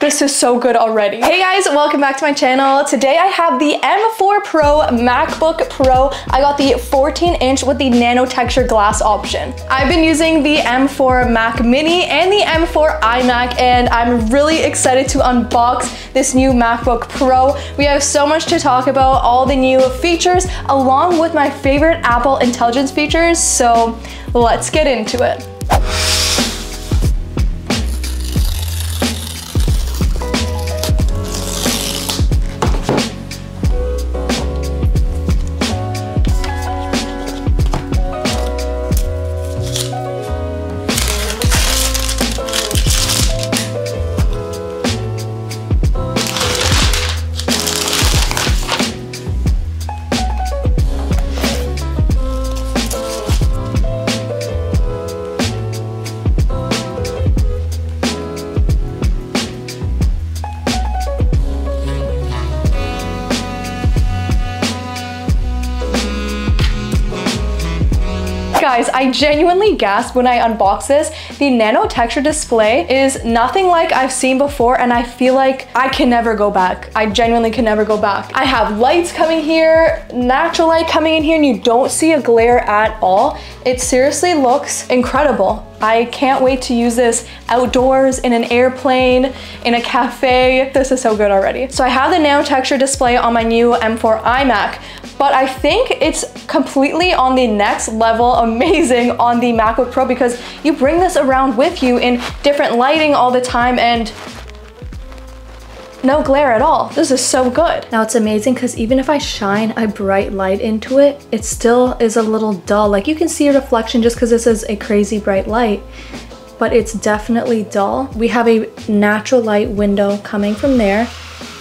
This is so good already. Hey guys, welcome back to my channel. Today I have the M4 Pro MacBook Pro. I got the 14 inch with the nano texture glass option. I've been using the M4 Mac Mini and the M4 iMac and I'm really excited to unbox this new MacBook Pro. We have so much to talk about, all the new features along with my favorite Apple Intelligence features. So let's get into it. Guys, I genuinely gasped when I unboxed this. The nano texture display is nothing like I've seen before and I feel like I can never go back. I genuinely can never go back. I have lights coming here, natural light coming in here and you don't see a glare at all. It seriously looks incredible. I can't wait to use this outdoors, in an airplane, in a cafe. This is so good already. So I have the nano texture display on my new M4 iMac, but I think it's completely on the next level amazing on the MacBook Pro because you bring this around with you in different lighting all the time and no glare at all. This is so good. Now it's amazing because even if I shine a bright light into it, it still is a little dull. Like you can see a reflection just because this is a crazy bright light, but it's definitely dull. We have a natural light window coming from there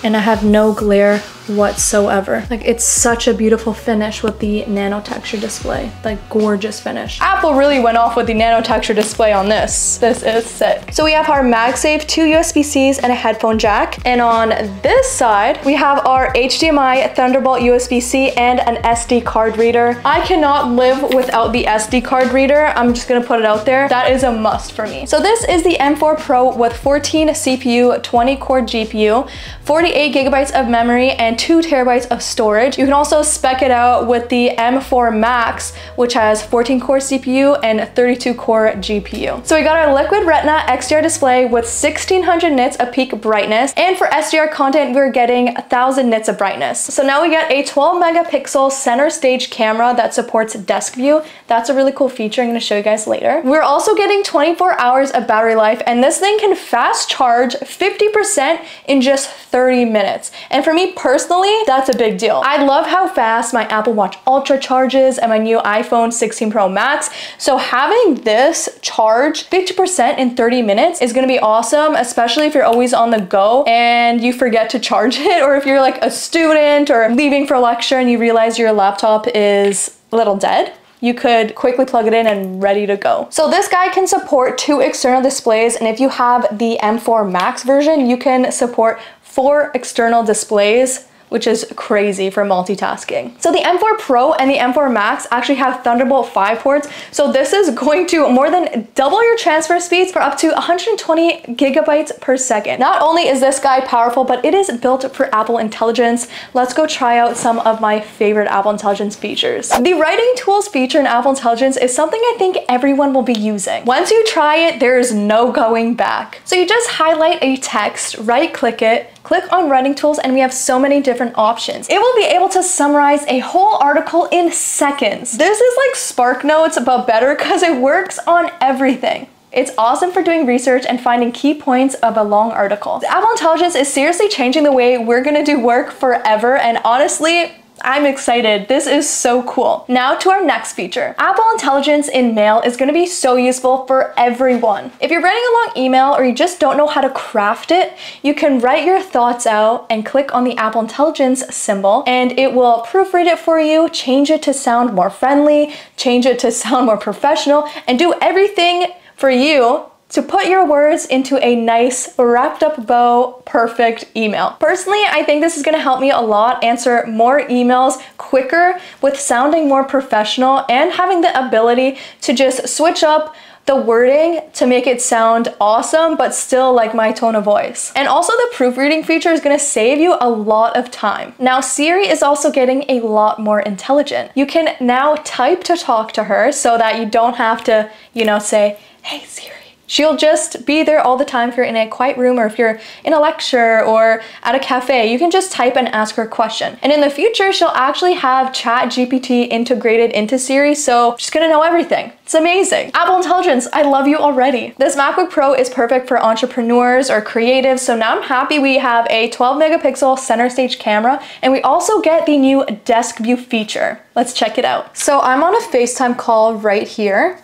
and I have no glare whatsoever. Like it's such a beautiful finish with the nano texture display, like gorgeous finish. Apple really went off with the nano texture display on this. This is sick. So we have our MagSafe, two USB-Cs and a headphone jack. And on this side, we have our HDMI Thunderbolt USB-C and an SD card reader. I cannot live without the SD card reader. I'm just gonna put it out there. That is a must for me. So this is the M4 Pro with 14 CPU, 20 core GPU, 48 gigabytes of memory, and two terabytes of storage. You can also spec it out with the M4 Max, which has 14 core CPU and 32 core GPU. So we got our Liquid Retina XDR display with 1600 nits of peak brightness. And for SDR content, we're getting 1000 nits of brightness. So now we get a 12 megapixel center stage camera that supports desk view. That's a really cool feature I'm gonna show you guys later. We're also getting 24 hours of battery life and this thing can fast charge 50% in just 30 minutes. And for me personally, that's a big deal. I love how fast my Apple Watch Ultra charges and my new iPhone 16 Pro Max. So having this charge 50% in 30 minutes is gonna be awesome, especially if you're always on the go and you forget to charge it, or if you're like a student or leaving for a lecture and you realize your laptop is a little dead you could quickly plug it in and ready to go. So this guy can support two external displays and if you have the M4 Max version, you can support four external displays which is crazy for multitasking. So the M4 Pro and the M4 Max actually have Thunderbolt 5 ports, so this is going to more than double your transfer speeds for up to 120 gigabytes per second. Not only is this guy powerful, but it is built for Apple Intelligence. Let's go try out some of my favorite Apple Intelligence features. The writing tools feature in Apple Intelligence is something I think everyone will be using. Once you try it, there is no going back. So you just highlight a text, right click it, Click on writing tools and we have so many different options. It will be able to summarize a whole article in seconds. This is like Spark Notes, but better because it works on everything. It's awesome for doing research and finding key points of a long article. Apple Intelligence is seriously changing the way we're gonna do work forever and honestly, I'm excited. This is so cool. Now to our next feature. Apple Intelligence in Mail is gonna be so useful for everyone. If you're writing a long email or you just don't know how to craft it, you can write your thoughts out and click on the Apple Intelligence symbol and it will proofread it for you, change it to sound more friendly, change it to sound more professional, and do everything for you to put your words into a nice wrapped up bow perfect email. Personally, I think this is gonna help me a lot answer more emails quicker with sounding more professional and having the ability to just switch up the wording to make it sound awesome, but still like my tone of voice. And also the proofreading feature is gonna save you a lot of time. Now Siri is also getting a lot more intelligent. You can now type to talk to her so that you don't have to, you know, say, hey Siri, She'll just be there all the time if you're in a quiet room or if you're in a lecture or at a cafe. You can just type and ask her a question. And in the future, she'll actually have Chat GPT integrated into Siri, so she's gonna know everything. It's amazing. Apple Intelligence, I love you already. This MacBook Pro is perfect for entrepreneurs or creatives, so now I'm happy we have a 12 megapixel center stage camera, and we also get the new desk view feature. Let's check it out. So I'm on a FaceTime call right here,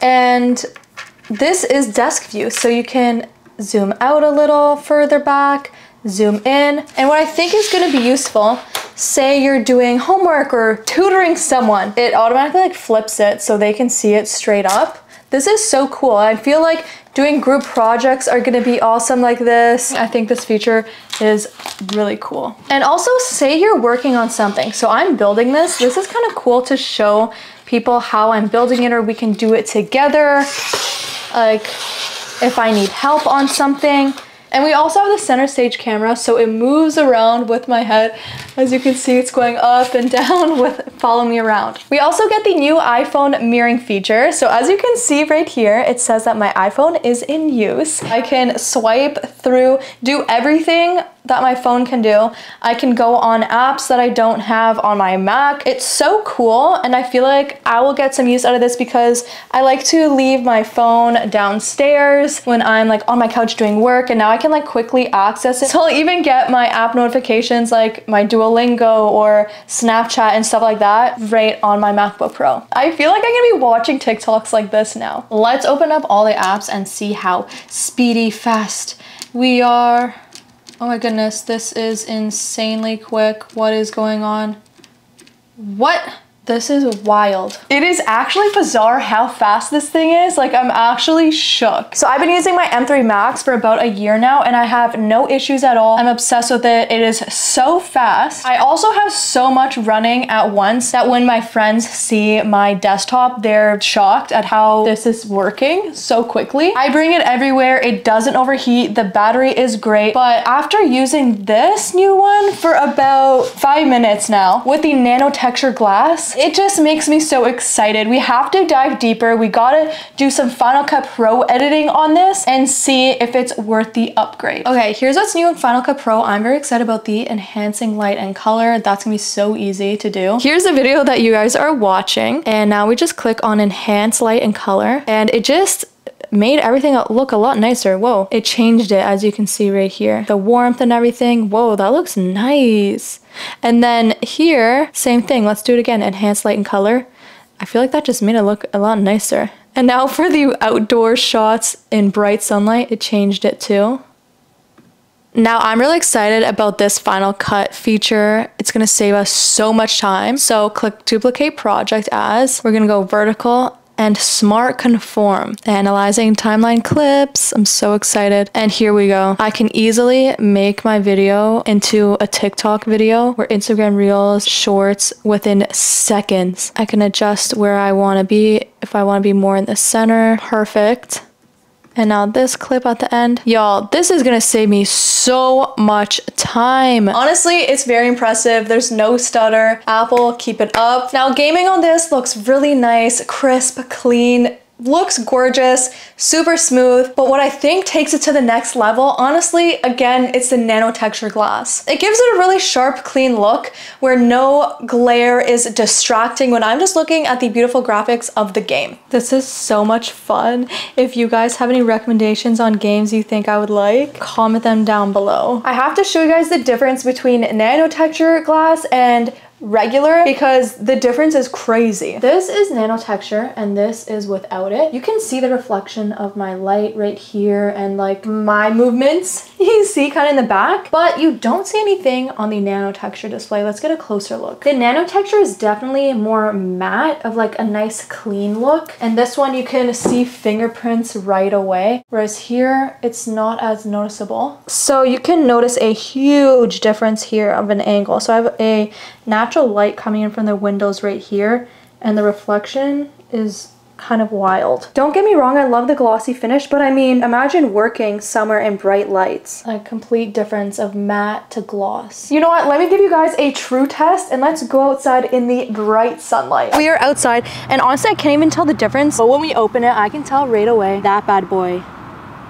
and this is desk view, so you can zoom out a little further back, zoom in. And what I think is gonna be useful, say you're doing homework or tutoring someone, it automatically like flips it so they can see it straight up. This is so cool. I feel like doing group projects are gonna be awesome like this. I think this feature is really cool. And also say you're working on something. So I'm building this. This is kind of cool to show people how I'm building it or we can do it together like if I need help on something. And we also have the center stage camera, so it moves around with my head. As you can see, it's going up and down with follow me around. We also get the new iPhone mirroring feature. So as you can see right here, it says that my iPhone is in use. I can swipe through, do everything that my phone can do. I can go on apps that I don't have on my Mac. It's so cool and I feel like I will get some use out of this because I like to leave my phone downstairs when I'm like on my couch doing work and now I can like quickly access it. So I'll even get my app notifications like my Duolingo or Snapchat and stuff like that right on my MacBook Pro. I feel like I'm gonna be watching TikToks like this now. Let's open up all the apps and see how speedy fast we are. Oh my goodness, this is insanely quick. What is going on? What? This is wild. It is actually bizarre how fast this thing is. Like I'm actually shook. So I've been using my M3 Max for about a year now and I have no issues at all. I'm obsessed with it. It is so fast. I also have so much running at once that when my friends see my desktop, they're shocked at how this is working so quickly. I bring it everywhere. It doesn't overheat. The battery is great. But after using this new one for about five minutes now with the nano texture glass, it just makes me so excited. We have to dive deeper. We gotta do some Final Cut Pro editing on this and see if it's worth the upgrade. Okay, here's what's new in Final Cut Pro. I'm very excited about the enhancing light and color. That's gonna be so easy to do. Here's the video that you guys are watching. And now we just click on enhance light and color and it just made everything look a lot nicer. Whoa, it changed it as you can see right here. The warmth and everything. Whoa, that looks nice. And then here, same thing. Let's do it again. Enhance light and color. I feel like that just made it look a lot nicer. And now for the outdoor shots in bright sunlight, it changed it too. Now I'm really excited about this Final Cut feature. It's gonna save us so much time. So click duplicate project as, we're gonna go vertical and Smart Conform, analyzing timeline clips. I'm so excited. And here we go. I can easily make my video into a TikTok video or Instagram Reels, Shorts within seconds. I can adjust where I want to be if I want to be more in the center. Perfect. And now this clip at the end. Y'all, this is gonna save me so much time. Honestly, it's very impressive. There's no stutter. Apple, keep it up. Now gaming on this looks really nice, crisp, clean, looks gorgeous, super smooth, but what I think takes it to the next level, honestly, again, it's the nano texture glass. It gives it a really sharp, clean look where no glare is distracting when I'm just looking at the beautiful graphics of the game. This is so much fun. If you guys have any recommendations on games you think I would like, comment them down below. I have to show you guys the difference between nano texture glass and regular because the difference is crazy. This is nano texture and this is without it. You can see the reflection of my light right here and like my movements you see kind of in the back, but you don't see anything on the nano texture display. Let's get a closer look. The nano texture is definitely more matte of like a nice clean look. And this one you can see fingerprints right away. Whereas here it's not as noticeable. So you can notice a huge difference here of an angle. So I have a natural light coming in from the windows right here and the reflection is kind of wild. Don't get me wrong, I love the glossy finish, but I mean, imagine working summer in bright lights. A complete difference of matte to gloss. You know what, let me give you guys a true test and let's go outside in the bright sunlight. We are outside and honestly, I can't even tell the difference, but when we open it, I can tell right away that bad boy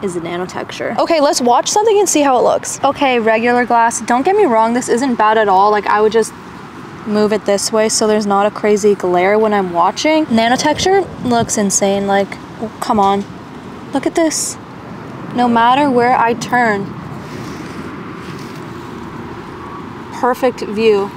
is the nano texture. Okay, let's watch something and see how it looks. Okay, regular glass. Don't get me wrong, this isn't bad at all. Like I would just move it this way so there's not a crazy glare when I'm watching. Nano texture looks insane. Like, oh, come on. Look at this. No matter where I turn, perfect view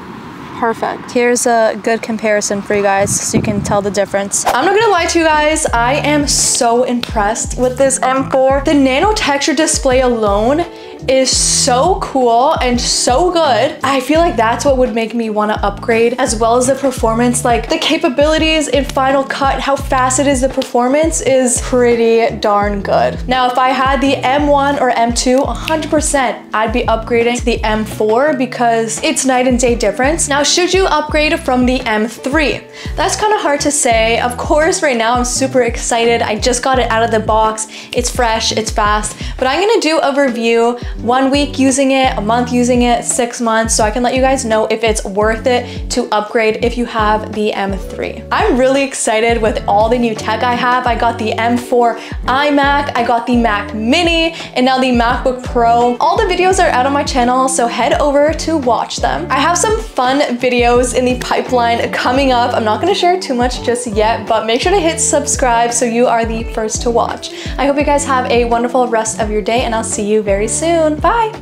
perfect. Here's a good comparison for you guys so you can tell the difference. I'm not gonna lie to you guys, I am so impressed with this M4. The nano texture display alone is so cool and so good. I feel like that's what would make me want to upgrade as well as the performance. Like the capabilities in Final Cut, how fast it is, the performance is pretty darn good. Now, if I had the M1 or M2, 100%, I'd be upgrading to the M4 because it's night and day difference. Now, should you upgrade from the M3? That's kind of hard to say. Of course, right now I'm super excited. I just got it out of the box. It's fresh, it's fast, but I'm gonna do a review one week using it, a month using it, six months, so I can let you guys know if it's worth it to upgrade if you have the M3. I'm really excited with all the new tech I have. I got the M4 iMac, I got the Mac Mini, and now the MacBook Pro. All the videos are out on my channel, so head over to watch them. I have some fun videos in the pipeline coming up. I'm not gonna share too much just yet, but make sure to hit subscribe so you are the first to watch. I hope you guys have a wonderful rest of your day, and I'll see you very soon soon. Bye.